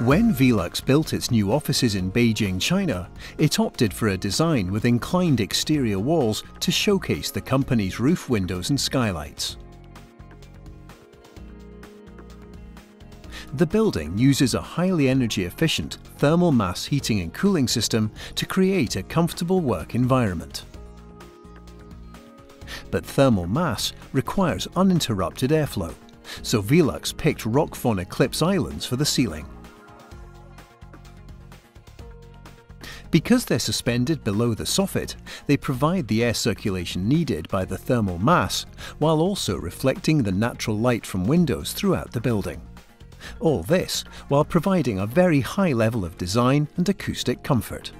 When Velux built its new offices in Beijing, China, it opted for a design with inclined exterior walls to showcase the company's roof windows and skylights. The building uses a highly energy efficient thermal mass heating and cooling system to create a comfortable work environment. But thermal mass requires uninterrupted airflow, so Velux picked Rockfon Eclipse Islands for the ceiling. Because they're suspended below the soffit, they provide the air circulation needed by the thermal mass, while also reflecting the natural light from windows throughout the building. All this while providing a very high level of design and acoustic comfort.